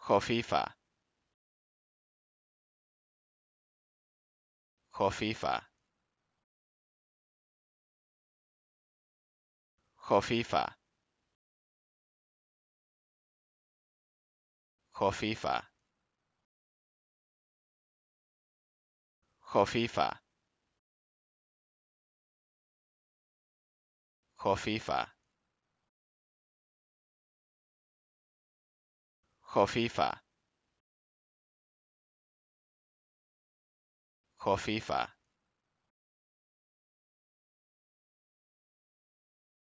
خفيفة خفيفة خفيفة خفيفة خفيفة خفيفة خفيفة خفيفة